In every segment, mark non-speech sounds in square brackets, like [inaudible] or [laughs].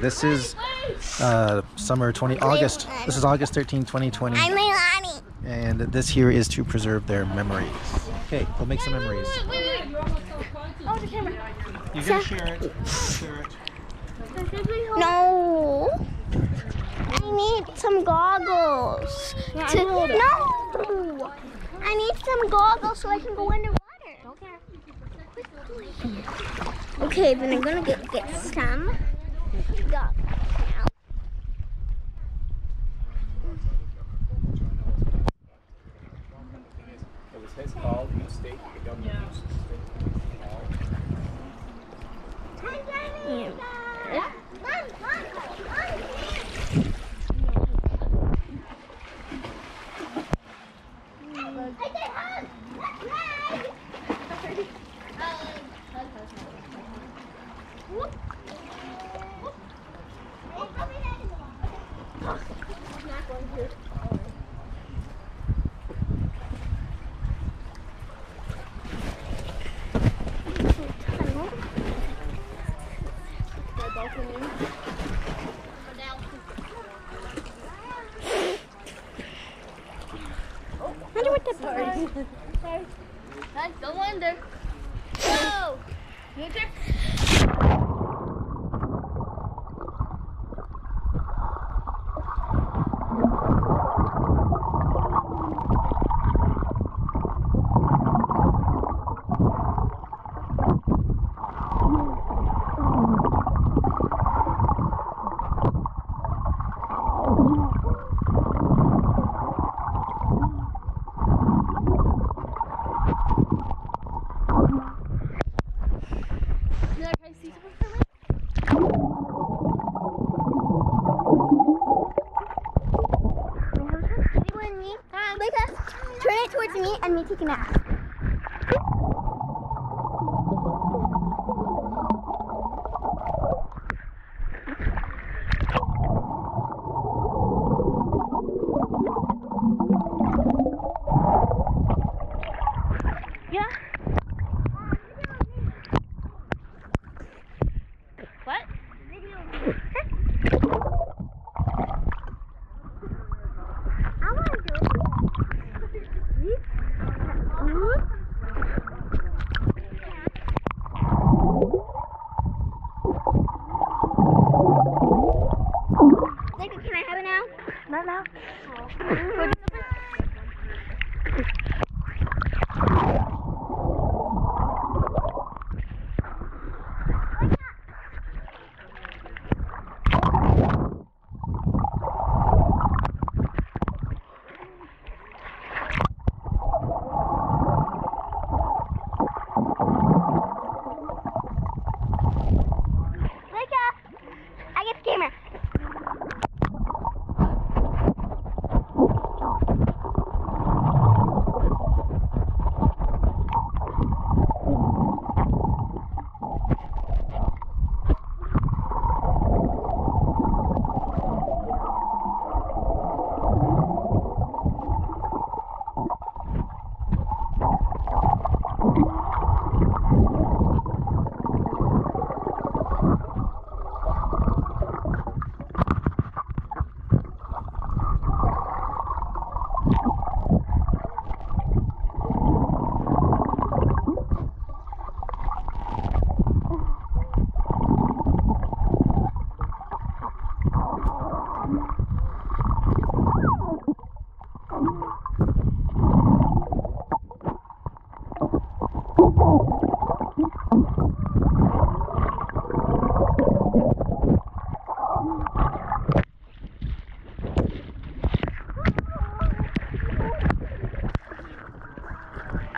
This is uh, summer 20 August. This is August 13, 2020, I'm Leilani. and this here is to preserve their memories. Okay, we'll make some memories. Oh, the camera. You can share it. Share it. No. I need some goggles. to, no. I need some goggles so I can go underwater. Okay, then I'm gonna get, get some goggles now. It was his call, each state, the government each state [laughs] wonder what the bird is. Go under. Go. You check. You like I see something for me? Anyone me? Becca, turn it towards me and me take a nap. Yeah. What? I want to do it. Like, can I have it now? Not now. Micah, I get the camera.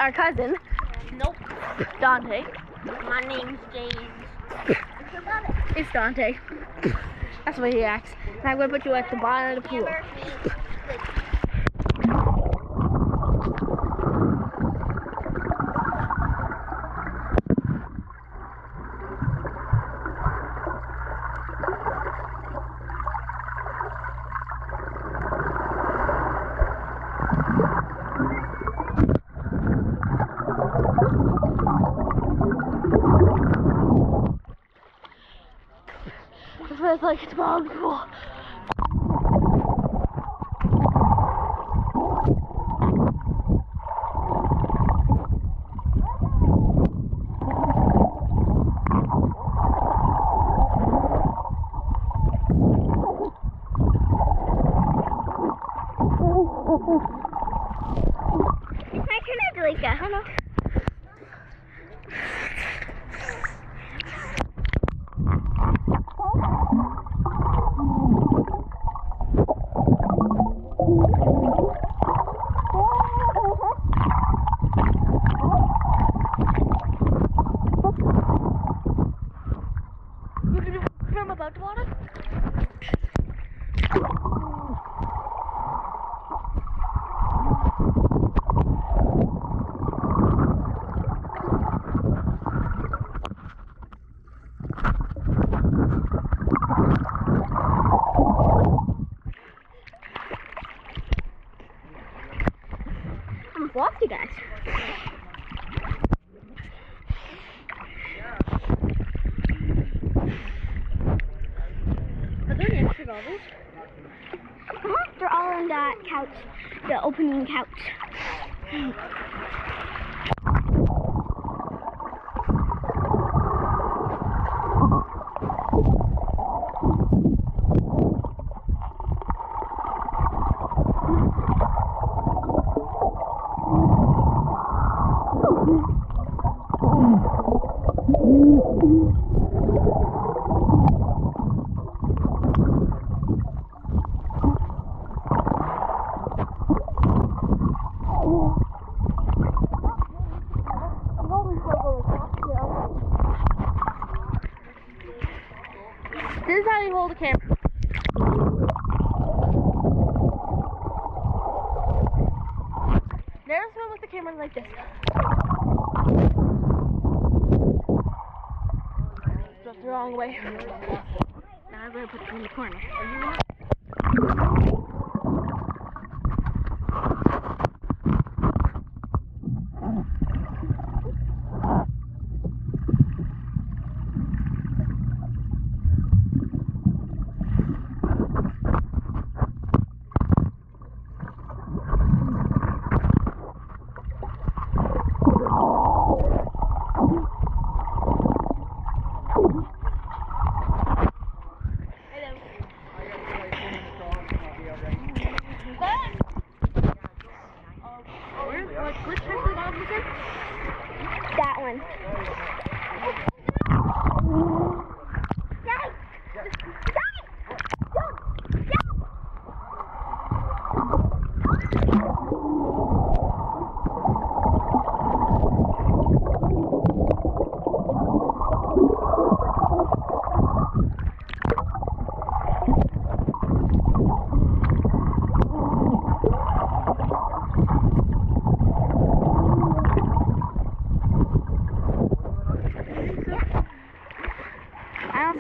Our cousin. Nope. Dante. My name's James. It's Dante. That's what he acts. And I'm gonna put you at the bottom of the pool. Like. It's bog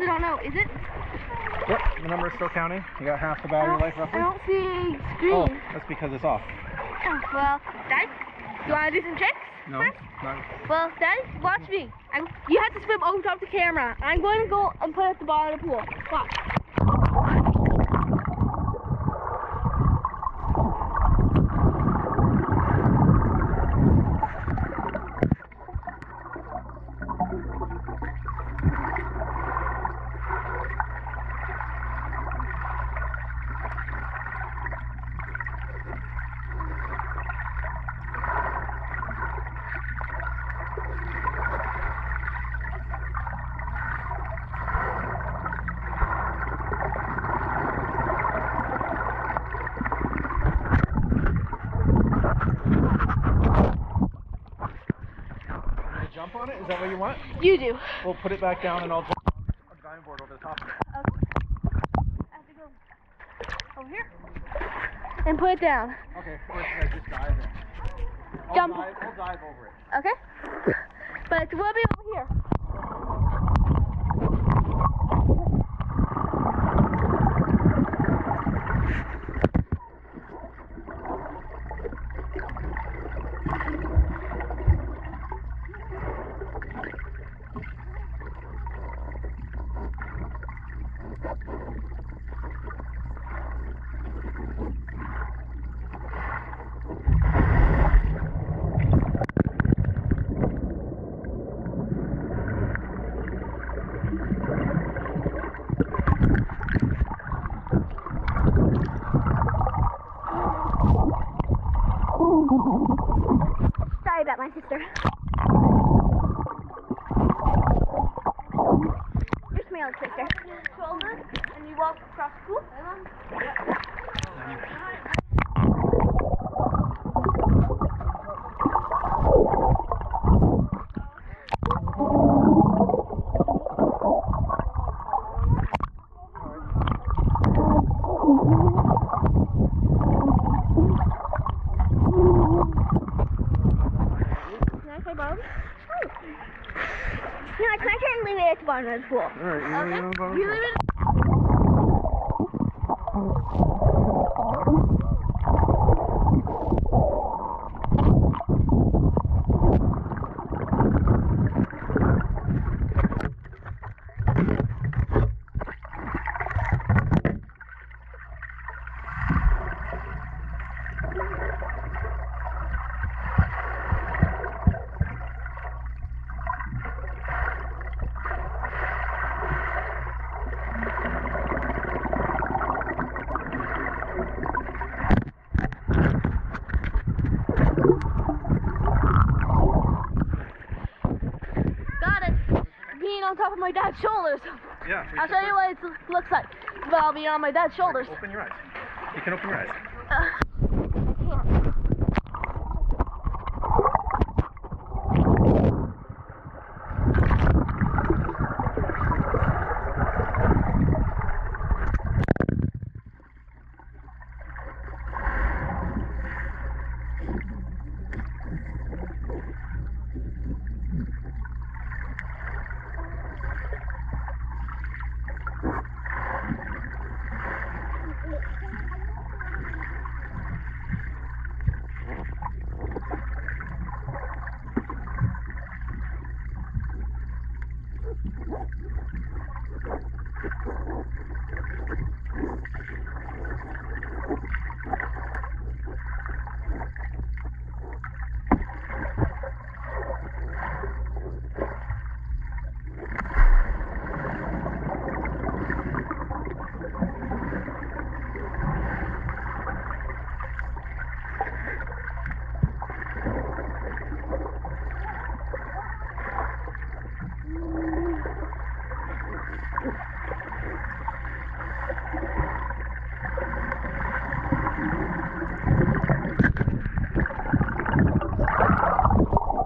I don't know. Is it? Yep, the number is still counting. You got half the battery life I don't see a Oh, screen. that's because it's off. Oh, well, Dad, you want to do some tricks? No, first? not. Well, Dad, watch me. I'm, you have to swim over top the camera. I'm going to go and put it at the bottom of the pool. Watch. To jump on it? Is that what you want? You do. We'll put it back down and I'll a diving board over the top of it. I have to go over here and put it down. Okay, first I just dive in. I'll Jump. Dive, I'll dive over it. Okay? But we'll be over here. Doctor. Leave it at the bottom of the pool. Alright, you Okay. You leave it. Got it. Being on top of my dad's shoulders. Yeah. I'll show you what it looks like But I'll be on my dad's shoulders. Open your eyes. You can open your eyes. Uh,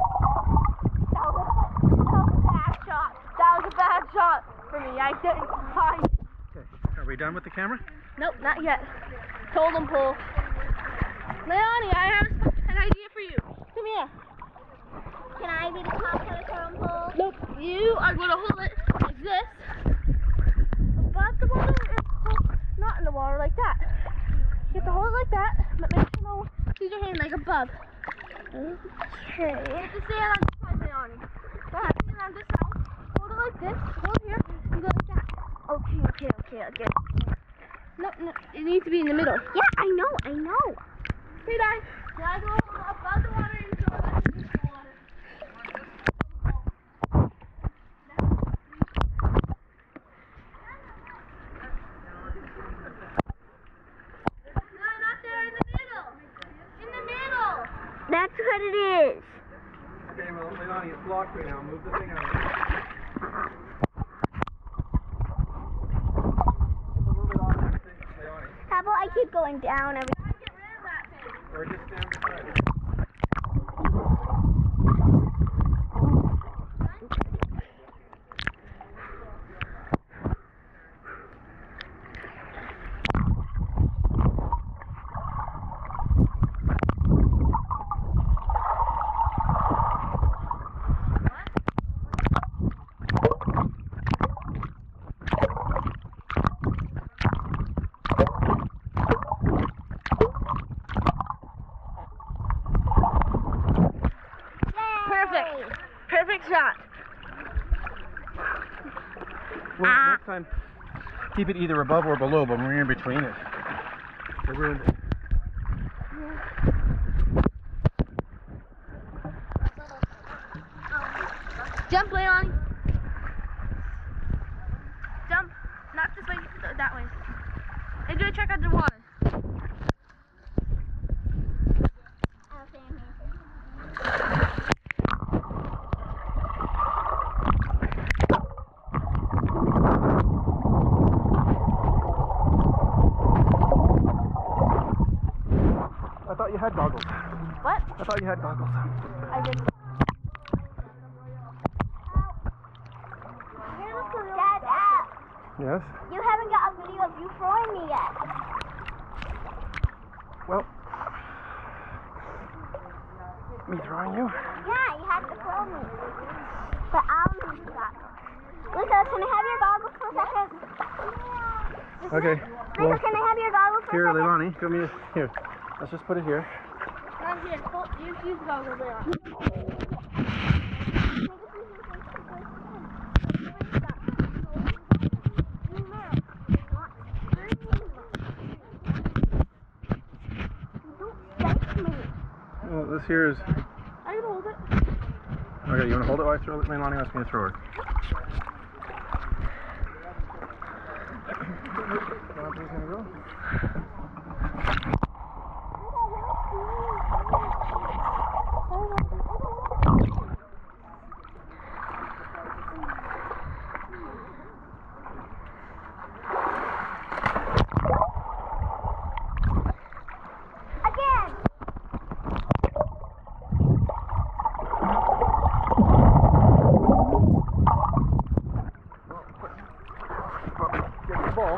That was, that was a bad shot. That was a bad shot for me. I didn't find. Okay. Are we done with the camera? Nope, not yet. Told him pull. Leonie, I have an idea for you. Come here. Can I be the top of the totem pole? Nope. You are going to hold it like this. Above the water not in the water like that. You have to hold it like that, but make sure no, use your hand like above. Okay. You have to stand on this side, Leonie. Go ahead, stand on this side. Hold it like this. Hold it here. And go like that. Okay, okay, okay, okay. No, no, it needs to be in the middle. Yeah, I know, I know. Hey, Dad. Can I go above the water and go like the water? No, not there, in the middle. In the middle. That's what it is. Okay, well, Leilani, it's locked right now. Move the thing out. Move it off the thing, Leilani. How about I keep going down every I get rid of that thing. Or just stand beside it. Perfect. Perfect shot. Well, Ah. next time, keep it either above or below, but we're in between it. It ruined it. Jump, Leon. Jump. Not this way, th- that way. And do a check underwater. Had goggles. What? I thought you had goggles. I did. Dad, Dad, Yes. you haven't got a video of you throwing me yet. Well, me throwing you? Yeah, you had to throw me. But I'll need goggles. Luca, can I have your goggles for a second? Okay. Luca, Well, can I have your goggles for here, a second? Leilani, give me a, here. Let's just put it here. Not here. Hold, use these goggles there. Well, this here is. I can hold it. Okay, you want to hold it while I throw it? Leilani wants me to throw it. Again! Get the ball.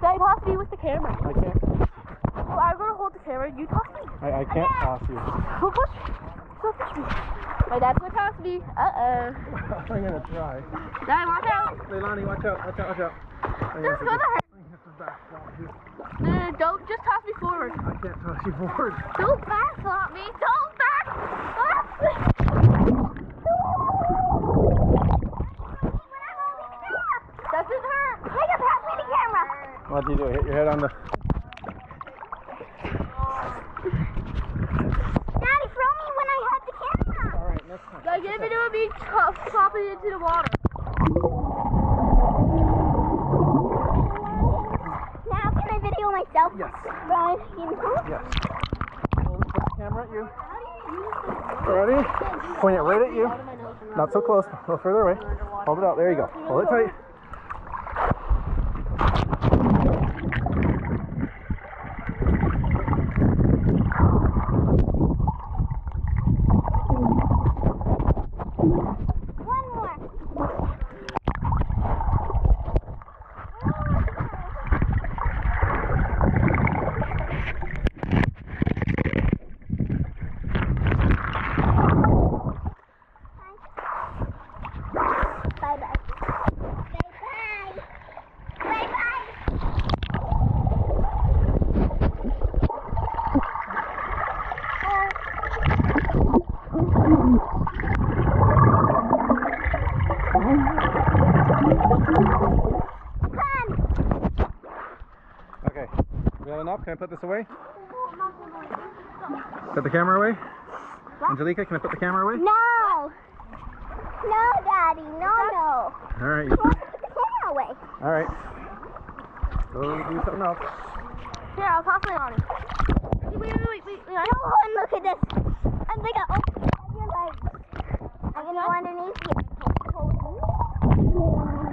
Dad, toss me with the camera. I can't. Well, I'm gonna hold the camera. You toss me. I, I can't toss you. Who push? Who push me? My dad's gonna toss me. Uh oh. [laughs] I'm gonna try. Dad, watch out. Leilani, watch out, watch out, watch out. I'm is gonna hurt. Is back. Uh, don't just toss me forward. I can't toss you forward. Don't back slap me. Don't back slap Doesn't hurt. Luca, pass me the camera. What'd you do? Hit your head on the. Daddy, throw me when I have the camera. Alright, next time. Like if it would be ch- flopping into the water. Now can I video myself? Yes. Right, you know? Yes. Put the camera at you. Ready? Point it right at you. Not so close. A little further away. Hold it out. There you go. Hold it tight. One more. Bye bye. Bye bye. Bye bye. Okay. We have enough? Can I put this away? Put the camera away? Angelica, can I put the camera away? No. No, Daddy. No, no. Alright. Put the camera away. Alright. Go do something else. Here, I'll toss it on you. Wait, wait, wait, wait. wait. I No, and look at this. I'm like, oh, your legs. I'm gonna go underneath you. You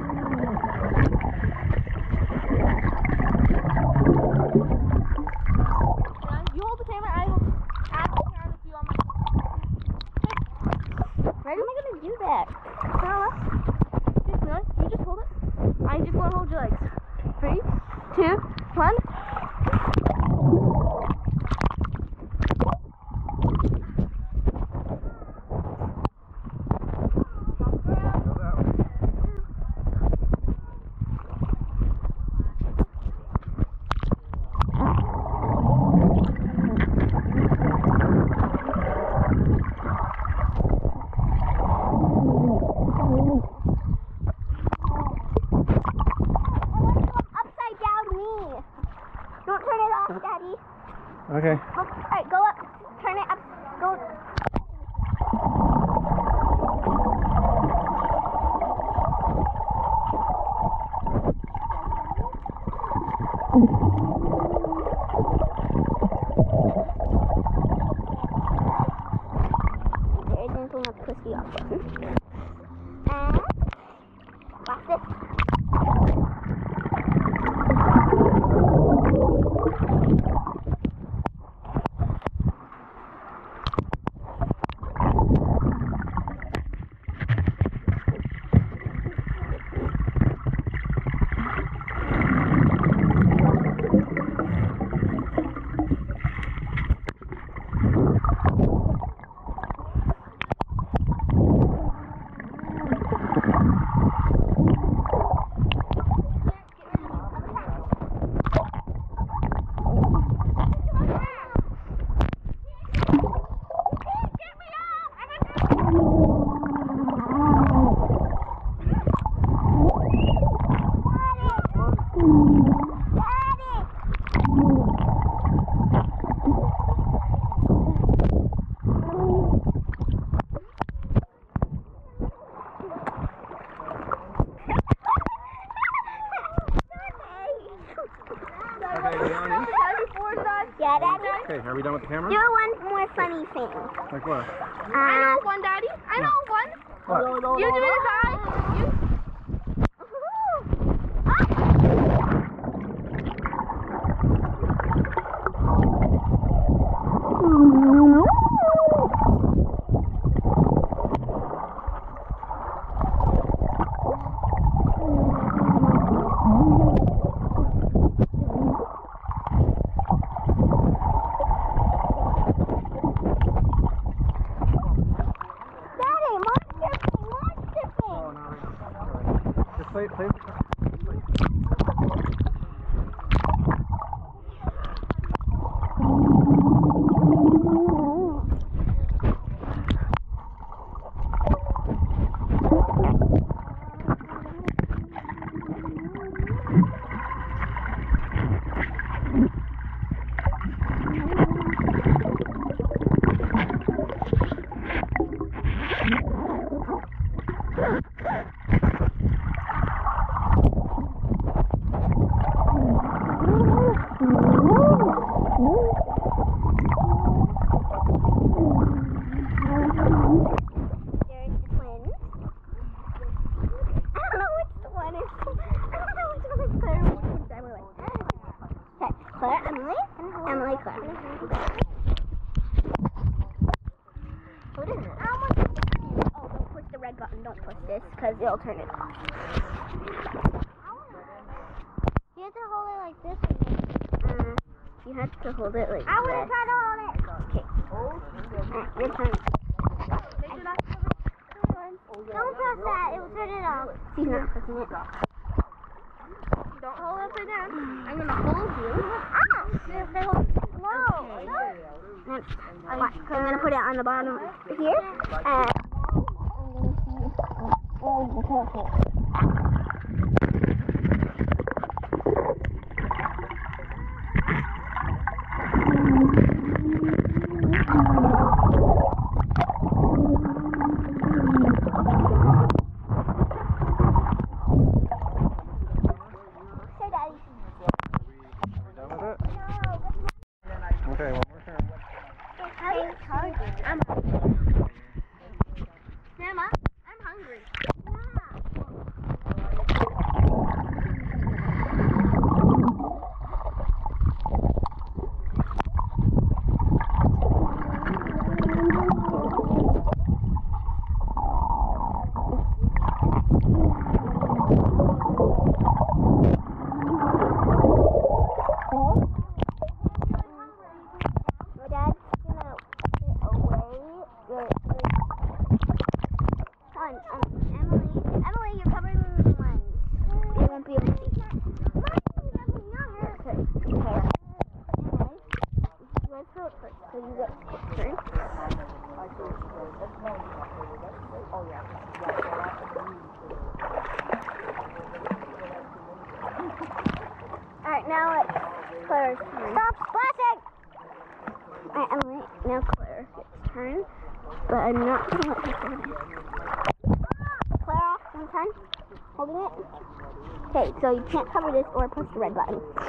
we done with the camera? Do one more funny thing. Like what? Uh, I know one, Daddy. I know one. What? You do it, Daddy. I'm gonna hold you. Ah! No. Okay. I'm, I'm gonna put it on the bottom here. And I'm okay. so you can't cover this or push the red button.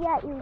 Yeah. at you.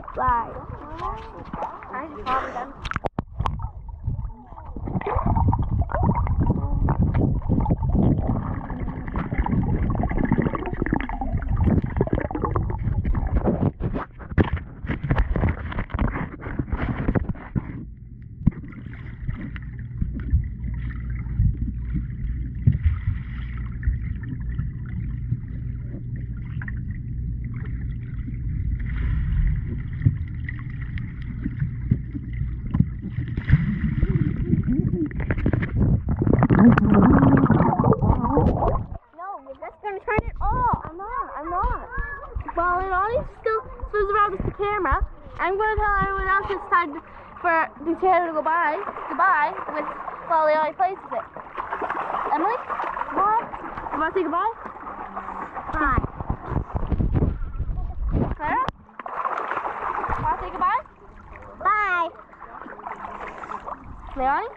Leoni?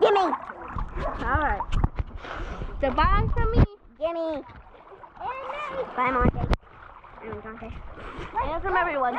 Gimme! Alright. So bye from me. Gimme. Bye, Monte. And Dante. And from everyone.